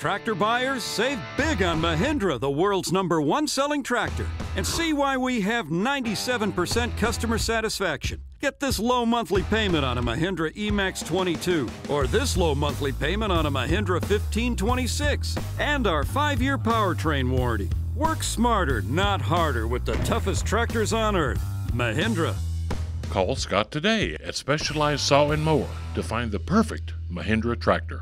Tractor buyers, save big on Mahindra, the world's number one selling tractor, and see why we have 97% customer satisfaction. Get this low monthly payment on a Mahindra Emax 22, or this low monthly payment on a Mahindra 1526, and our five year powertrain warranty. Work smarter, not harder, with the toughest tractors on earth. Mahindra. Call Scott today at Specialized Saw and Mower to find the perfect Mahindra tractor.